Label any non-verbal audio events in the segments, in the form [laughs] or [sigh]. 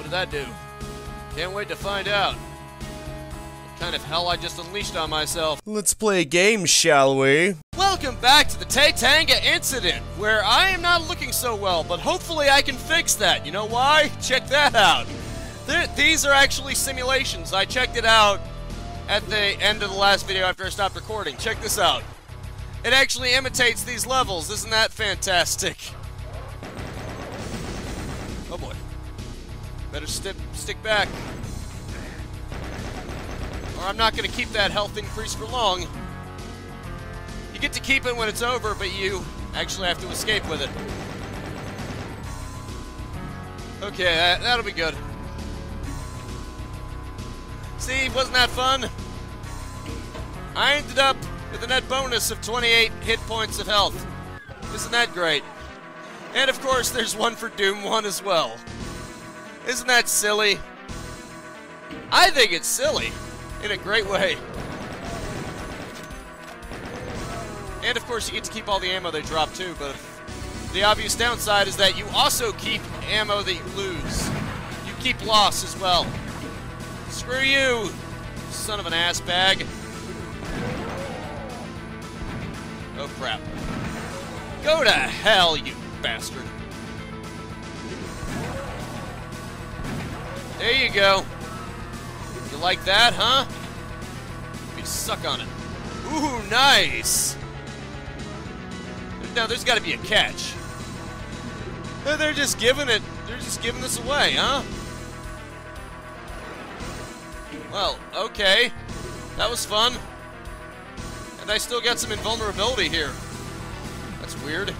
What did that do? Can't wait to find out. What kind of hell I just unleashed on myself. Let's play a game, shall we? Welcome back to the Tei Tanga incident, where I am not looking so well, but hopefully I can fix that. You know why? [laughs] Check that out. These are actually simulations. I checked it out at the end of the last video after I stopped recording. Check this out. It actually imitates these levels. Isn't that fantastic? [laughs] Better sti stick back. Or I'm not going to keep that health increase for long. You get to keep it when it's over, but you actually have to escape with it. Okay, that, that'll be good. See, wasn't that fun? I ended up with a net bonus of 28 hit points of health. Isn't that great? And of course, there's one for Doom 1 as well. Isn't that silly? I think it's silly. In a great way. And of course, you get to keep all the ammo they drop too, but the obvious downside is that you also keep ammo that you lose. You keep loss as well. Screw you, son of an ass bag. Oh crap. Go to hell, you bastard. There you go. You like that, huh? You suck on it. Ooh, nice. Now, there's got to be a catch. They're just giving it. They're just giving this away, huh? Well, okay. That was fun. And I still got some invulnerability here. That's weird.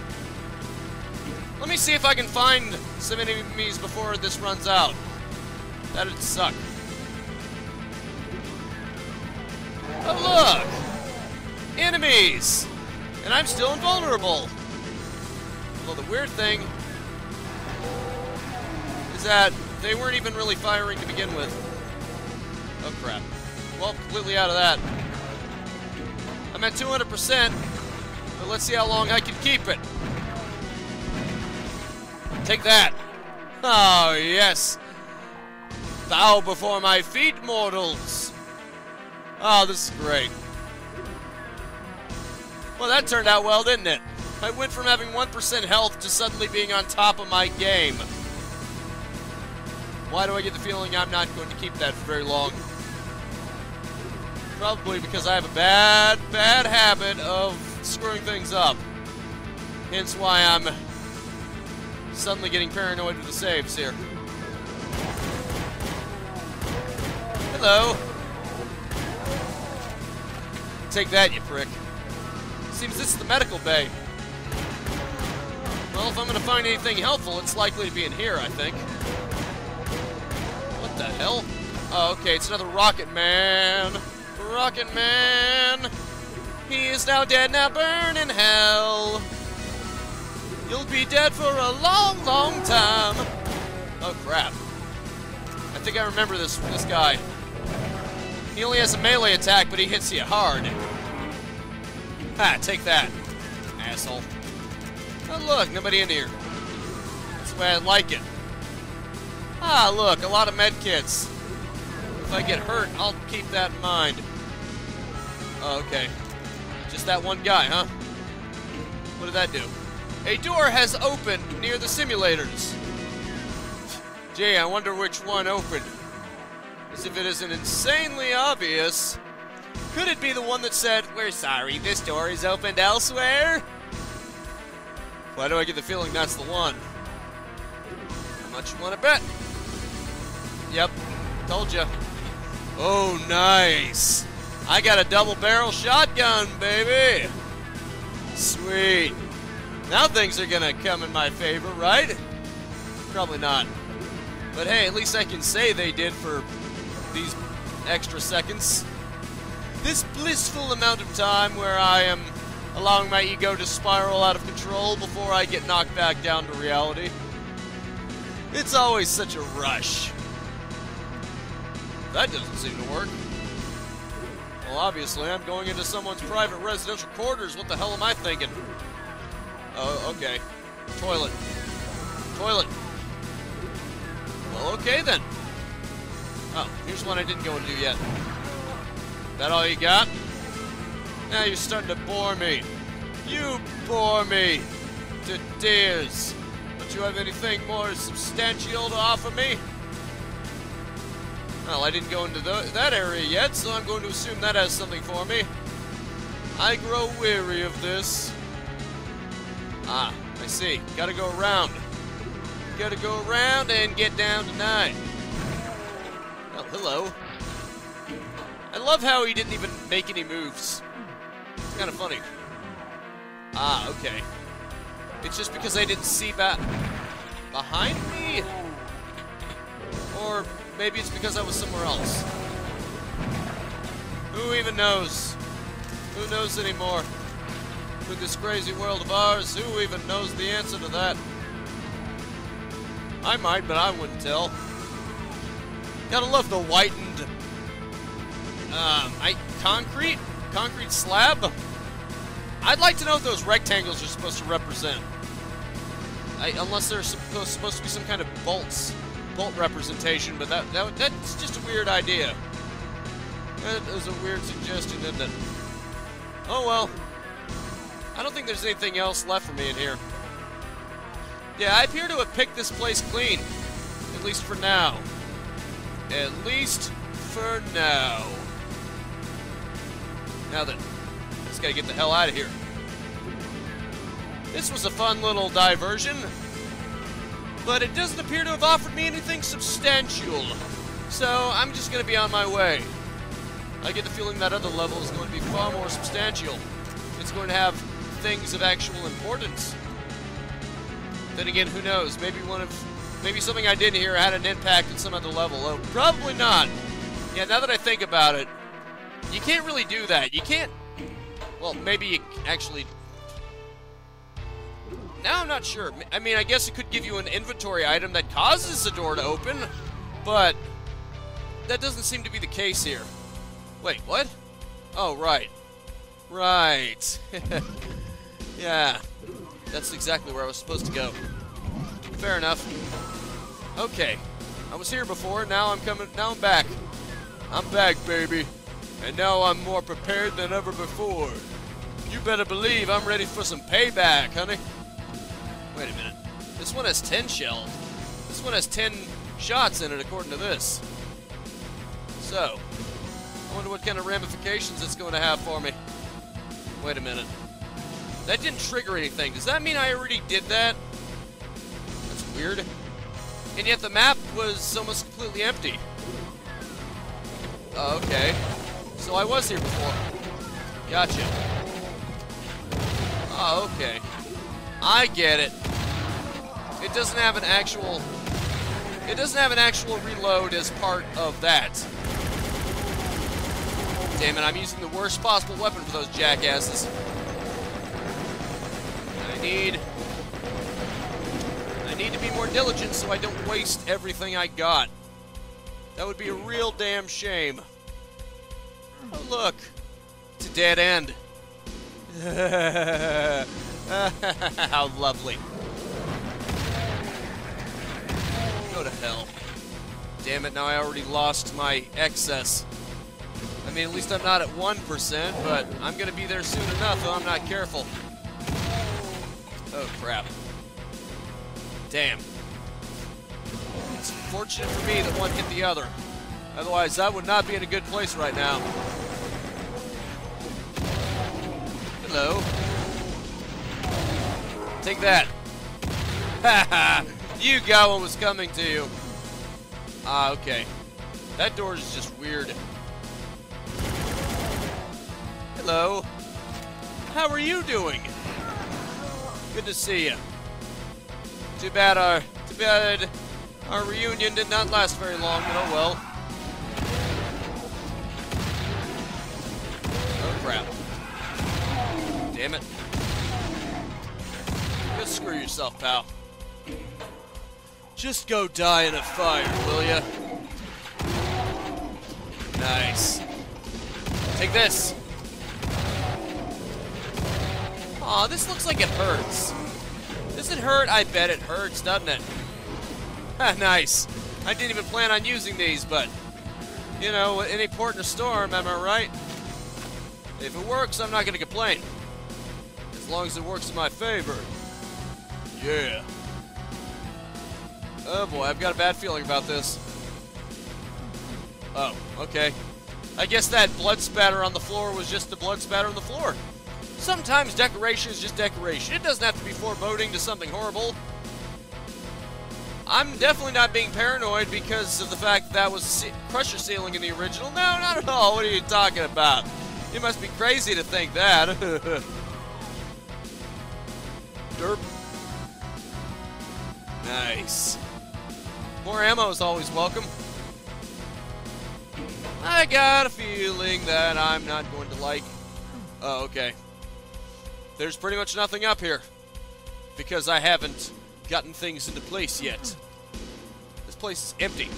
Let me see if I can find some enemies before this runs out. That'd suck. Oh, look! Enemies! And I'm still invulnerable. Well, the weird thing is that they weren't even really firing to begin with. Oh, crap. Well, completely out of that. I'm at 200%, but let's see how long I can keep it. Take that. Oh, yes. Bow before my feet, mortals. Oh, this is great. Well, that turned out well, didn't it? I went from having 1% health to suddenly being on top of my game. Why do I get the feeling I'm not going to keep that for very long? Probably because I have a bad, bad habit of screwing things up. Hence why I'm suddenly getting paranoid with the saves here. Hello. Take that, you prick. Seems this is the medical bay. Well, if I'm to find anything helpful, it's likely to be in here, I think. What the hell? Oh, okay, it's another Rocket Man. Rocket Man. He is now dead, now burn in hell. You'll be dead for a long, long time. Oh, crap. I think I remember this, this guy. He only has a melee attack, but he hits you hard. Ha, take that, asshole. Oh, look, nobody in here. That's the way I like it. Ah, look, a lot of med kits. If I get hurt, I'll keep that in mind. Oh, okay. Just that one guy, huh? What did that do? A door has opened near the simulators. Gee, I wonder which one opened. As if it isn't insanely obvious. Could it be the one that said, We're sorry, this door is opened elsewhere? Why do I get the feeling that's the one? How much you want to bet? Yep, told you. Oh, nice. I got a double barrel shotgun, baby. Sweet. Now things are gonna come in my favor, right? Probably not. But hey, at least I can say they did for these extra seconds. This blissful amount of time where I am allowing my ego to spiral out of control before I get knocked back down to reality. It's always such a rush. That doesn't seem to work. Well, obviously, I'm going into someone's private residential quarters. What the hell am I thinking? Oh, okay. Toilet. Toilet. Well, okay then. Oh, here's one I didn't go do yet. That all you got? Now you're starting to bore me. You bore me to tears. Don't you have anything more substantial to offer me? Well, I didn't go into the, that area yet, so I'm going to assume that has something for me. I grow weary of this. Ah, I see. Gotta go around. Gotta go around and get down tonight. Hello. I love how he didn't even make any moves. It's kind of funny. Ah, okay. It's just because I didn't see back behind me? Or maybe it's because I was somewhere else. Who even knows? Who knows anymore? With this crazy world of ours, who even knows the answer to that? I might, but I wouldn't tell. Gotta love the whitened, um, I concrete, concrete slab. I'd like to know what those rectangles are supposed to represent. I, unless they're supposed, supposed to be some kind of bolts, bolt representation, but that, that that's just a weird idea. That is a weird suggestion, isn't it? Oh well. I don't think there's anything else left for me in here. Yeah, I appear to have picked this place clean. At least for now. At least for now. Now then, just gotta get the hell out of here. This was a fun little diversion, but it doesn't appear to have offered me anything substantial. So I'm just gonna be on my way. I get the feeling that other level is going to be far more substantial. It's going to have things of actual importance. Then again, who knows? Maybe one of, maybe something I did here had an impact at some other level. Oh, probably not. Yeah, now that I think about it, you can't really do that. You can't. Well, maybe you actually. Now I'm not sure. I mean, I guess it could give you an inventory item that causes the door to open, but that doesn't seem to be the case here. Wait, what? Oh, right. Right. [laughs] yeah. That's exactly where I was supposed to go. Fair enough. Okay. I was here before, now I'm coming now I'm back. I'm back, baby. And now I'm more prepared than ever before. You better believe I'm ready for some payback, honey. Wait a minute. This one has 10 shells. This one has 10 shots in it, according to this. So, I wonder what kind of ramifications it's going to have for me. Wait a minute. That didn't trigger anything. Does that mean I already did that? Weird. And yet the map was almost completely empty. Oh, okay. So I was here before. Gotcha. Oh, okay. I get it. It doesn't have an actual... It doesn't have an actual reload as part of that. Damn it, I'm using the worst possible weapon for those jackasses. I need... Need to be more diligent so I don't waste everything I got. That would be a real damn shame. Oh, look. It's a dead end. [laughs] How lovely. Go to hell. Damn it, now I already lost my excess. I mean, at least I'm not at 1%, but I'm going to be there soon enough if I'm not careful. Oh, crap. Damn. It's fortunate for me that one hit the other. Otherwise, I would not be in a good place right now. Hello. Take that. Haha! [laughs] you got what was coming to you. Ah, okay. That door is just weird. Hello. How are you doing? Good to see you. Too bad our too bad our reunion did not last very long, but oh well. Oh crap. Damn it. Just screw yourself, pal. Just go die in a fire, will ya? Nice. Take this. Aw, this looks like it hurts. Does it hurt? I bet it hurts, doesn't it? Ah, nice. I didn't even plan on using these, but, you know, any port in a storm, am I right? If it works, I'm not going to complain. As long as it works in my favor. Yeah. Oh boy, I've got a bad feeling about this. Oh, okay. I guess that blood spatter on the floor was just the blood spatter on the floor. Sometimes decoration is just decoration. It doesn't have to be foreboding to something horrible. I'm definitely not being paranoid because of the fact that that was crusher ceiling in the original. No, not at all. What are you talking about? You must be crazy to think that. [laughs] Derp. Nice. More ammo is always welcome. I got a feeling that I'm not going to like... Oh, okay. There's pretty much nothing up here. Because I haven't gotten things into place yet. This place is empty.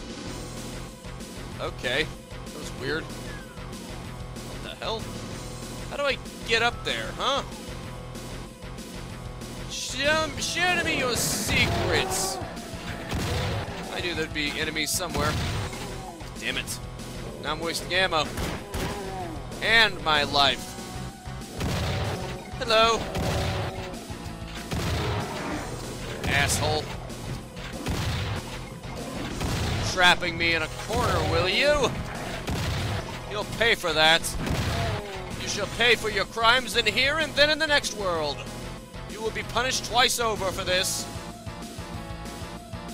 Okay. That was weird. What the hell? How do I get up there, huh? Show me your secrets. I knew there'd be enemies somewhere. Damn it. Now I'm wasting ammo. And my life. Hello. Asshole. Trapping me in a corner, will you? You'll pay for that. You shall pay for your crimes in here and then in the next world. You will be punished twice over for this.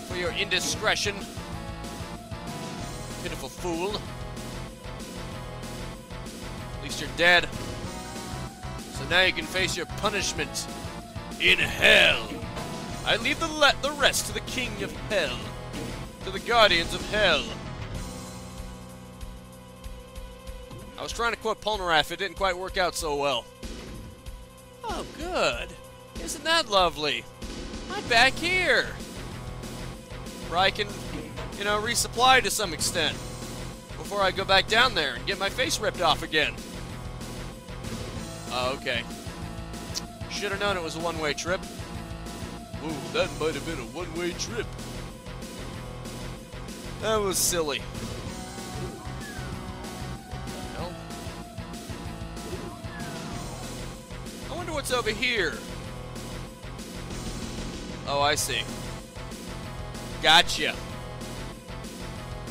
For your indiscretion. Pitiful fool At least you're dead. Now you can face your punishment in hell. I leave the, le the rest to the king of hell, to the guardians of hell. I was trying to quote Polnareff, it didn't quite work out so well. Oh, good. Isn't that lovely? I'm back here. Where I can, you know, resupply to some extent before I go back down there and get my face ripped off again. Oh, okay. Should have known it was a one-way trip. Ooh, that might have been a one-way trip. That was silly. I wonder what's over here. Oh, I see. Gotcha.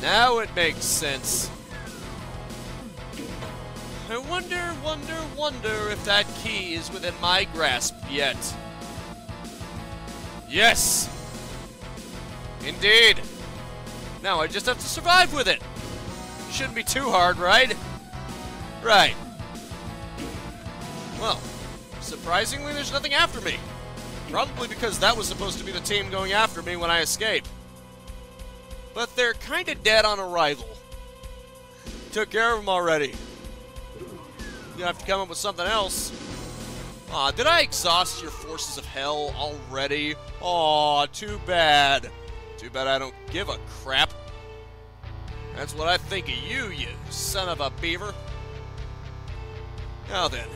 Now it makes sense. I wonder, wonder, wonder if that key is within my grasp yet. Yes! Indeed. Now I just have to survive with it. Shouldn't be too hard, right? Right. Well, surprisingly, there's nothing after me. Probably because that was supposed to be the team going after me when I escaped. But they're kinda dead on arrival. Took care of them already. You have to come up with something else. Aw, did I exhaust your forces of hell already? Aw, too bad. Too bad I don't give a crap. That's what I think of you, you son of a beaver. Now then,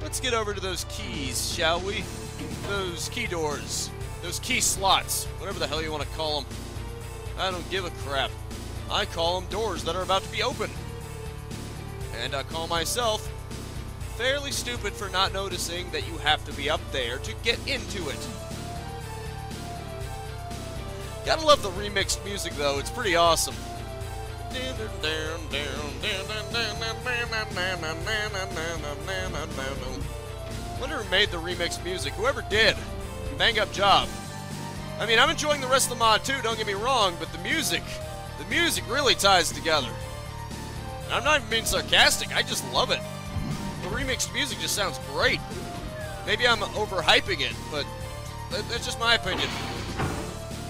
let's get over to those keys, shall we? Those key doors. Those key slots. Whatever the hell you want to call them. I don't give a crap. I call them doors that are about to be open. And I call myself fairly stupid for not noticing that you have to be up there to get into it. Gotta love the remixed music though, it's pretty awesome. Wonder who made the remixed music. Whoever did, bang up job. I mean, I'm enjoying the rest of the mod too, don't get me wrong, but the music, the music really ties together. And I'm not even being sarcastic, I just love it remixed music just sounds great. Maybe I'm overhyping it, but that's just my opinion.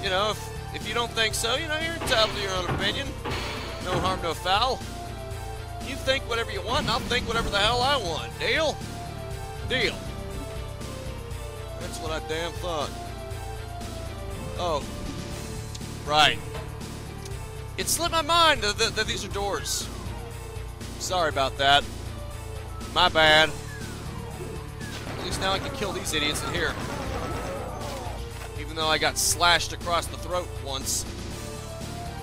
You know, if, if you don't think so, you know, you're entitled to your own opinion. No harm, no foul. You think whatever you want, and I'll think whatever the hell I want. Deal? Deal. That's what I damn thought. Oh. Right. It slipped my mind that, that, that these are doors. Sorry about that. My bad. At least now I can kill these idiots in here. Even though I got slashed across the throat once.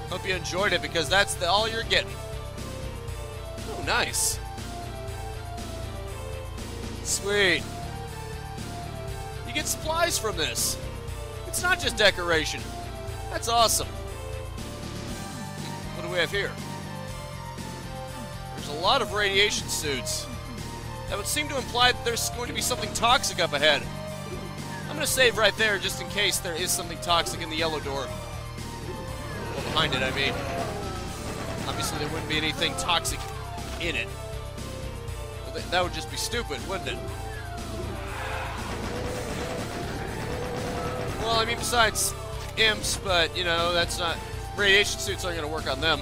Hope you enjoyed it because that's the, all you're getting. Oh, nice. Sweet. You get supplies from this. It's not just decoration. That's awesome. What do we have here? There's a lot of radiation suits. That would seem to imply that there's going to be something toxic up ahead. I'm going to save right there just in case there is something toxic in the yellow door. Well, behind it, I mean. Obviously, there wouldn't be anything toxic in it. That would just be stupid, wouldn't it? Well, I mean, besides imps, but, you know, that's not... Radiation suits aren't going to work on them.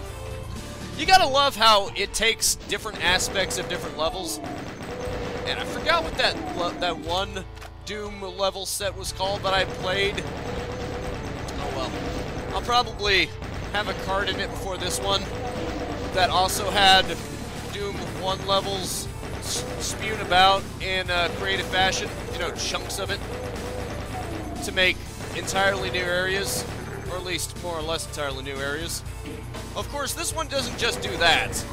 You gotta love how it takes different aspects of different levels. And I forgot what that that one Doom level set was called that I played. Oh well. I'll probably have a card in it before this one that also had Doom 1 levels spewed about in a creative fashion, you know, chunks of it, to make entirely new areas, or at least more or less entirely new areas. Of course, this one doesn't just do that.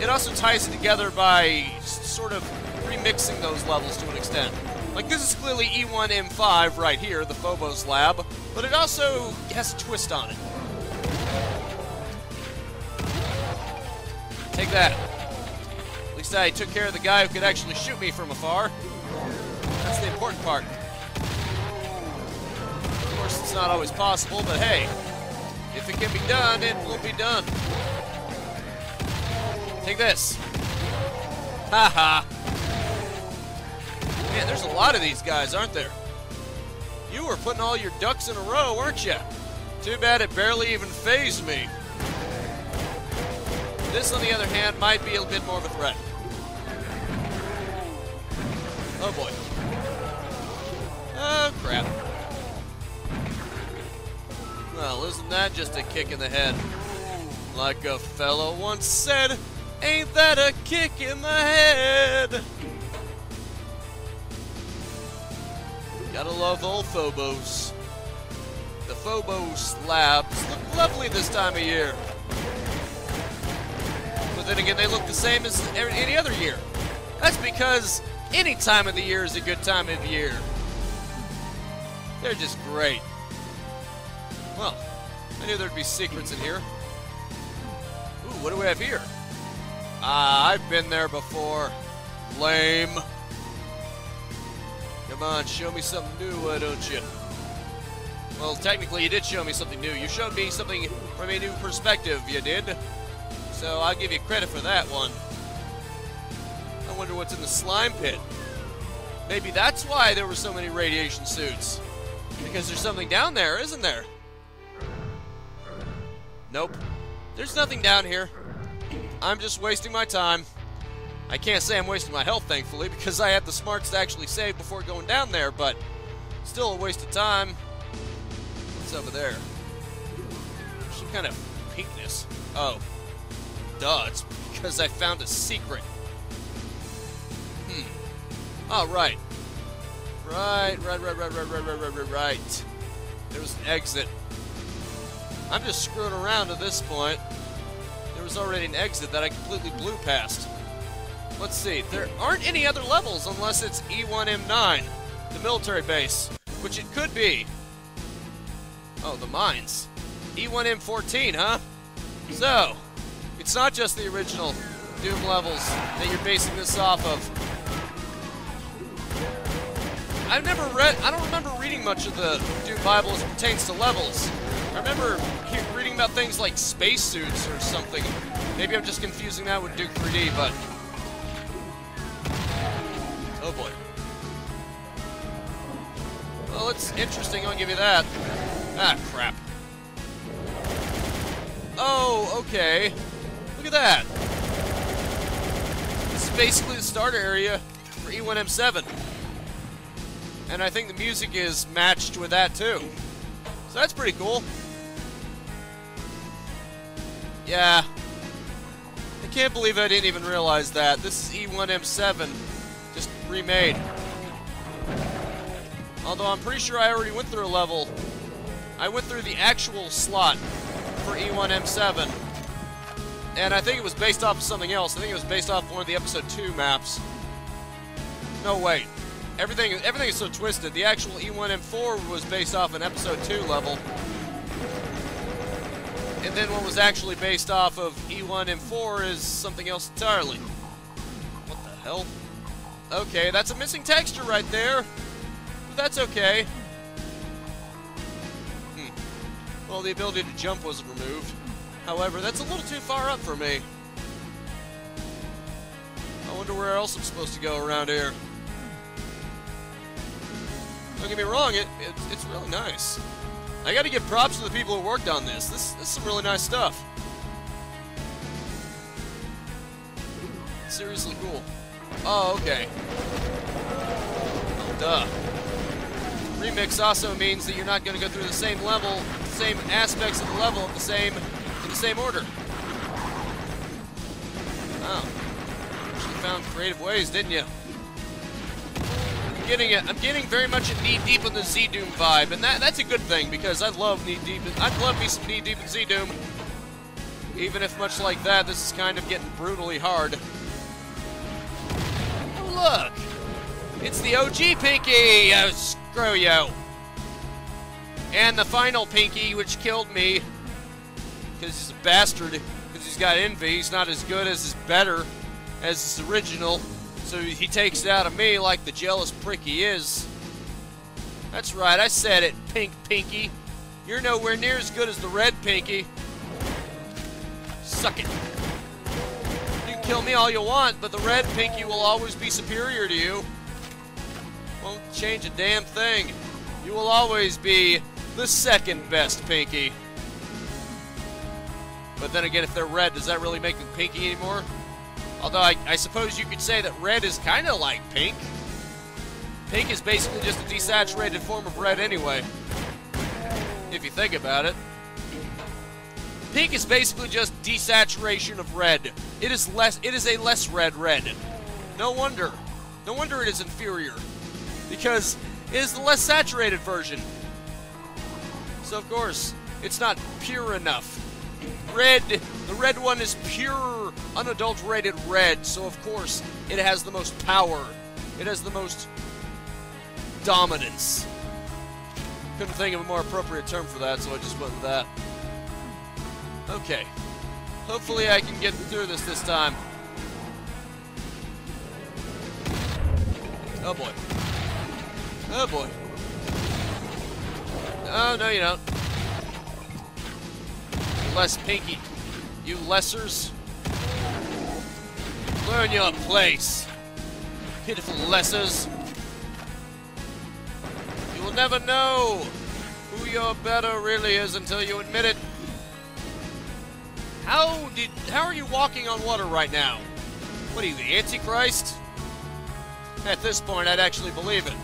It also ties it together by sort of remixing those levels to an extent. Like, this is clearly E1M5 right here, the Phobos lab, but it also has a twist on it. Take that. At least I took care of the guy who could actually shoot me from afar. That's the important part. Of course, it's not always possible, but hey, if it can be done, it will be done. Take this. Haha. Man, there's a lot of these guys, aren't there? You were putting all your ducks in a row, weren't you? Too bad it barely even fazed me. This, on the other hand, might be a bit more of a threat. Oh boy. Oh crap. Well, isn't that just a kick in the head? Like a fellow once said, ain't that a kick in the head? Gotta love old Phobos. The Phobos labs look lovely this time of year. But then again, they look the same as any other year. That's because any time of the year is a good time of year. They're just great. Well, I knew there'd be secrets in here. Ooh, what do we have here? Ah, I've been there before. Lame. Come on, show me something new, why don't you? Well, technically, you did show me something new. You showed me something from a new perspective, you did. So I'll give you credit for that one. I wonder what's in the slime pit. Maybe that's why there were so many radiation suits. Because there's something down there, isn't there? Nope. There's nothing down here. I'm just wasting my time. I can't say I'm wasting my health, thankfully, because I had the smarts to actually save before going down there, but still a waste of time. What's over there? Some kind of pinkness. Oh. Duh, it's because I found a secret. Hmm. Oh, right. Right, right, right, right, right, right, right, right, right, right. There was an exit. I'm just screwing around at this point. There was already an exit that I completely blew past. Let's see, there aren't any other levels unless it's E1M9, the military base, which it could be. Oh, the mines. E1M14, huh? So, it's not just the original Doom levels that you're basing this off of. I've never read, I don't remember reading much of the Doom Bible as pertains to levels. I remember reading about things like spacesuits or something. Maybe I'm just confusing that with Duke 3D, but Boy. Well, it's interesting, I'll give you that. Ah, crap. Oh, okay. Look at that. This is basically the starter area for E1M7. And I think the music is matched with that too. So that's pretty cool. Yeah. I can't believe I didn't even realize that. This is E1M7 just remade. Although I'm pretty sure I already went through a level. I went through the actual slot for E1M7. And I think it was based off of something else. I think it was based off one of the episode 2 maps. No, wait. Everything, everything is so twisted. The actual E1M4 was based off an episode 2 level. And then what was actually based off of E1M4 is something else entirely. What the hell? Okay, that's a missing texture right there. But that's okay. Hmm. Well, the ability to jump was removed. However, that's a little too far up for me. I wonder where else I'm supposed to go around here. Don't get me wrong, it, it it's really nice. I gotta give props to the people who worked on this. This, this is some really nice stuff. Seriously cool. Oh, okay. Oh, duh. Remix also means that you're not going to go through the same level, same aspects of the level in the same, in the same order. Oh. You found creative ways, didn't you? I'm getting it. I'm getting very much a knee deep in the ZDoom vibe, and that that's a good thing because I love knee deep. I'd love me some knee deep in ZDoom. Even if much like that, this is kind of getting brutally hard. Look! It's the OG Pinky! Oh, screw you! And the final Pinky, which killed me. Because he's a bastard. Because he's got envy. He's not as good as his better as his original. So he takes it out of me like the jealous prick he is. That's right, I said it, Pink Pinky. You're nowhere near as good as the Red Pinky. Suck it. Kill me all you want, but the Red Pinky will always be superior to you. Won't change a damn thing. You will always be the second best Pinky. But then again, if they're red, does that really make them Pinky anymore? Although I, I suppose you could say that red is kind of like pink. Pink is basically just a desaturated form of red anyway. If you think about it. Pink is basically just desaturation of red. It is less it is a less red red. No wonder. No wonder it is inferior. Because it is the less saturated version. So of course, it's not pure enough. Red, the red one is pure, unadulterated red, so of course it has the most power. It has the most dominance. Couldn't think of a more appropriate term for that, so I just went with that. Okay. Hopefully I can get through this this time. Oh boy. Oh boy. Oh, no you don't. Less pinky. You lessers. Learn your place. Pitiful lessers. You will never know who your better really is until you admit it. How did how are you walking on water right now? What are you, the Antichrist? At this point, I'd actually believe it.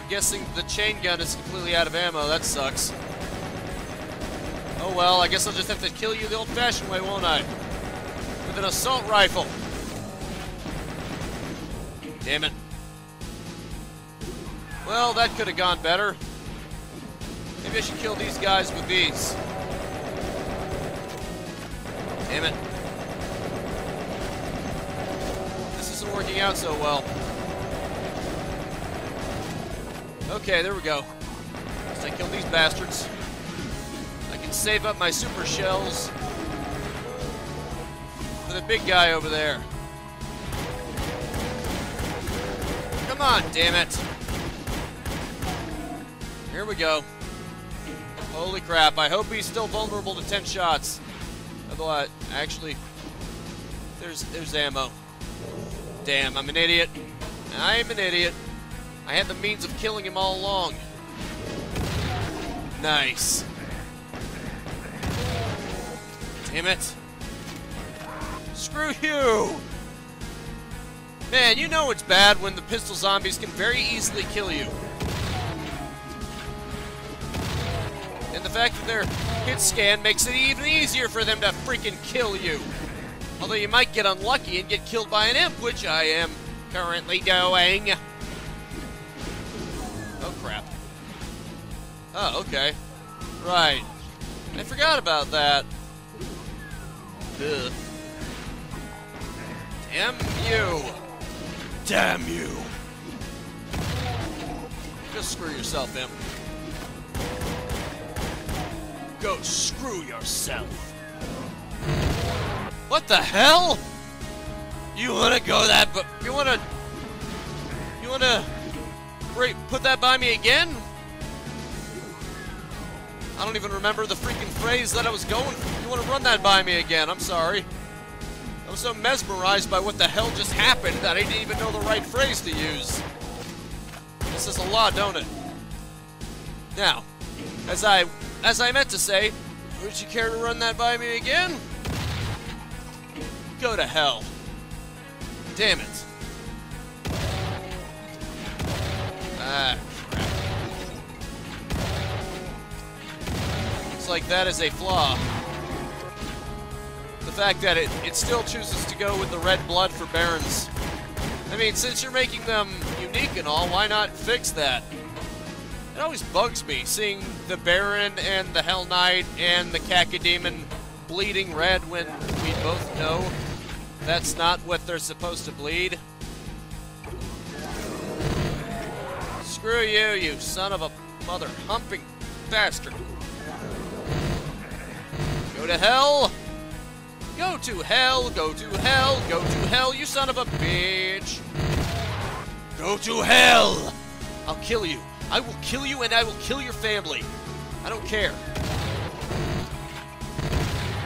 I'm guessing the chain gun is completely out of ammo. That sucks. Oh well, I guess I'll just have to kill you the old-fashioned way, won't I? With an assault rifle. Damn it. Well, that could have gone better. Maybe I should kill these guys with these. Damn it. This isn't working out so well. Okay, there we go. Let's I kill these bastards. I can save up my super shells for the big guy over there. Come on, damn it. Here we go. Holy crap, I hope he's still vulnerable to 10 shots. I, actually, there's, there's ammo. Damn, I'm an idiot. I'm an idiot. I had the means of killing him all along. Nice. Damn it. Screw you! Man, you know it's bad when the pistol zombies can very easily kill you. The fact that their hit scan makes it even easier for them to freaking kill you. Although you might get unlucky and get killed by an imp, which I am currently doing. Oh, crap. Oh, okay. Right. I forgot about that. Ugh. Damn you. Damn you. Just screw yourself, Imp. Go screw yourself. What the hell? You wanna go that, but you wanna, you wanna, wait, put that by me again? I don't even remember the freaking phrase that I was going for. You wanna run that by me again? I'm sorry. I was so mesmerized by what the hell just happened that I didn't even know the right phrase to use. This is a lot, don't it? Now, as I as I meant to say, would you care to run that by me again? Go to hell. Damn it. Ah, crap. Looks like that is a flaw. The fact that it, it still chooses to go with the red blood for Barons. I mean, since you're making them unique and all, why not fix that? It always bugs me seeing the Baron and the Hell Knight and the Cacodemon bleeding red when we both know that's not what they're supposed to bleed. Screw you, you son of a mother humping bastard. Go to hell! Go to hell, go to hell, go to hell, you son of a bitch! Go to hell! I'll kill you. I will kill you and I will kill your family. I don't care.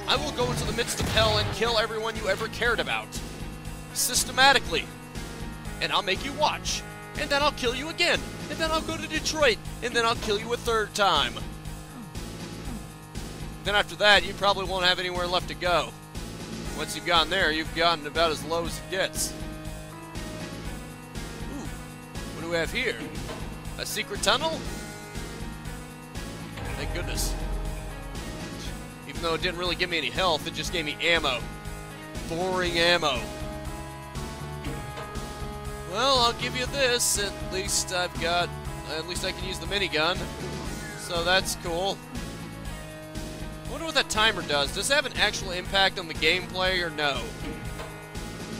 I will go into the midst of hell and kill everyone you ever cared about. Systematically. And I'll make you watch. And then I'll kill you again. And then I'll go to Detroit. And then I'll kill you a third time. Then after that, you probably won't have anywhere left to go. Once you've gotten there, you've gotten about as low as it gets. Ooh, what do we have here? A secret tunnel? Thank goodness. Even though it didn't really give me any health, it just gave me ammo. Boring ammo. Well, I'll give you this. At least I've got... At least I can use the minigun. So that's cool. I wonder what that timer does. Does it have an actual impact on the gameplay or no?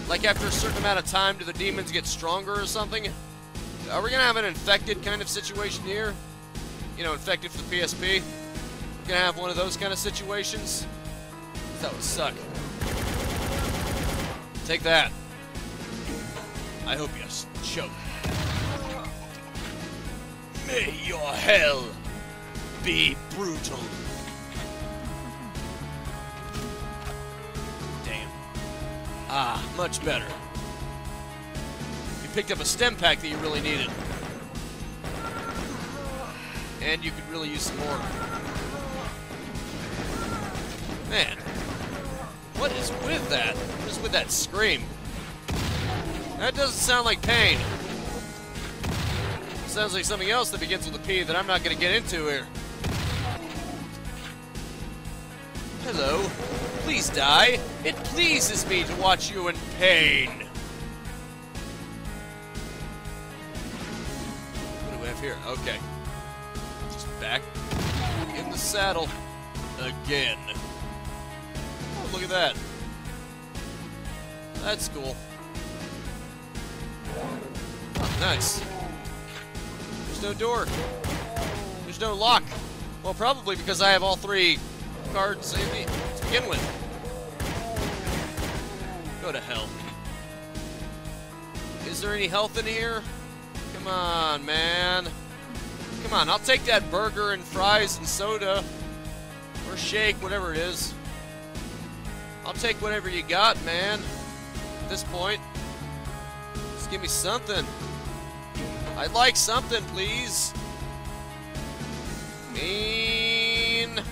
Like after a certain amount of time, do the demons get stronger or something? Are we gonna have an infected kind of situation here? You know, infected for the PSP? We're gonna have one of those kind of situations? That would suck. Take that. I hope you choke. May your hell be brutal. Damn. Ah, much better picked up a stimpack that you really needed. And you could really use some more. Man. What is with that? What is with that scream? That doesn't sound like pain. It sounds like something else that begins with a P that I'm not going to get into here. Hello. Please die. It pleases me to watch you in pain. Here. Okay. Just back in the saddle again. Oh, look at that. That's cool. Oh, nice. There's no door. There's no lock. Well, probably because I have all three cards to begin with. Go to hell. Is there any health in here? Come on, man. Come on, I'll take that burger and fries and soda. Or shake, whatever it is. I'll take whatever you got, man. At this point. Just give me something. I'd like something, please. Mean.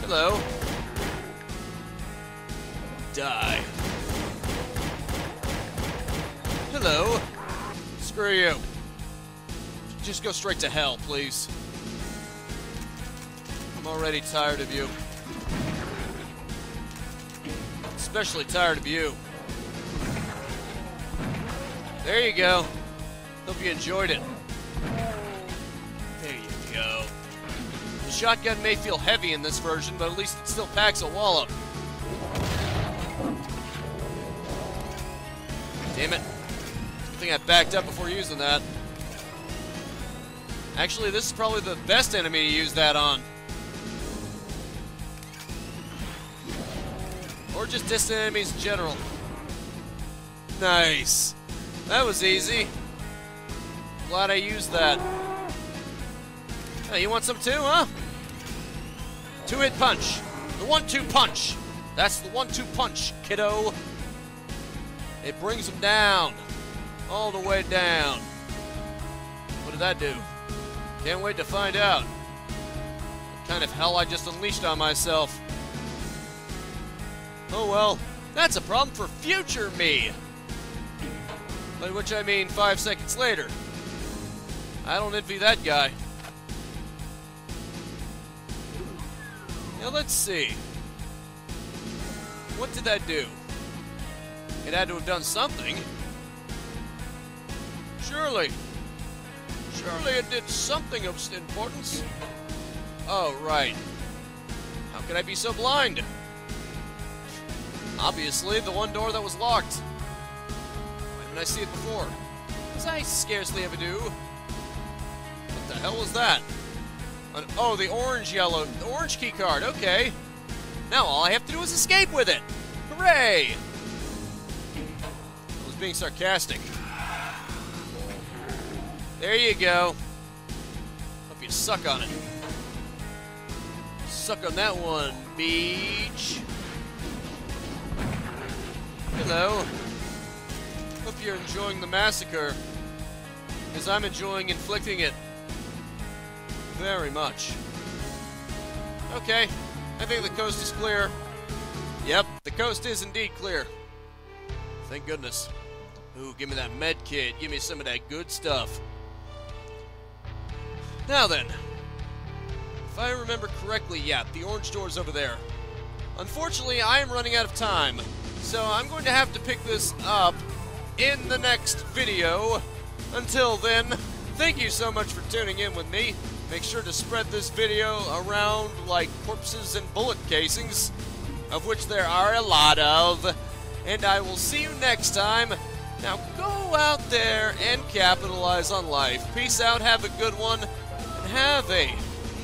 Hello. Die. Hello. Screw you. Just go straight to hell, please. I'm already tired of you. Especially tired of you. There you go. Hope you enjoyed it. There you go. The shotgun may feel heavy in this version, but at least it still packs a wallop. Damn it. I I backed up before using that. Actually, this is probably the best enemy to use that on. Or just distant enemies in general. Nice. That was easy. Glad I used that. Hey, you want some too, huh? Two-hit punch. The one-two punch. That's the one-two punch, kiddo. It brings him down. All the way down. What did that do? Can't wait to find out. What kind of hell I just unleashed on myself. Oh well, that's a problem for future me. By which I mean five seconds later. I don't envy that guy. Now let's see. What did that do? It had to have done something. Surely. Surely it did something of importance. Oh, right. How could I be so blind? Obviously, the one door that was locked. Why didn't I see it before? As I scarcely ever do. What the hell was that? An, oh, the orange yellow, the orange key card. Okay. Now all I have to do is escape with it. Hooray! I was being sarcastic. There you go. Hope you suck on it. Suck on that one, beach. Hello. Hope you're enjoying the massacre. Because I'm enjoying inflicting it. Very much. Okay, I think the coast is clear. Yep, the coast is indeed clear. Thank goodness. Ooh, give me that med kit. Give me some of that good stuff. Now then, if I remember correctly, yeah, the orange door's over there. Unfortunately, I am running out of time, so I'm going to have to pick this up in the next video. Until then, thank you so much for tuning in with me. Make sure to spread this video around like corpses and bullet casings, of which there are a lot of. And I will see you next time. Now go out there and capitalize on life. Peace out, have a good one, have a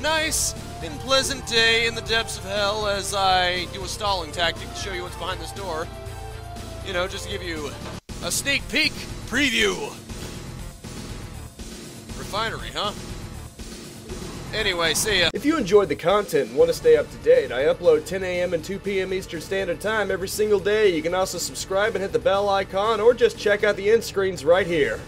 nice and pleasant day in the depths of hell as I do a stalling tactic to show you what's behind this door. You know, just to give you a sneak peek preview. Refinery, huh? Anyway, see ya. If you enjoyed the content and want to stay up to date, I upload 10 a.m. and 2 p.m. Eastern Standard Time every single day. You can also subscribe and hit the bell icon or just check out the end screens right here.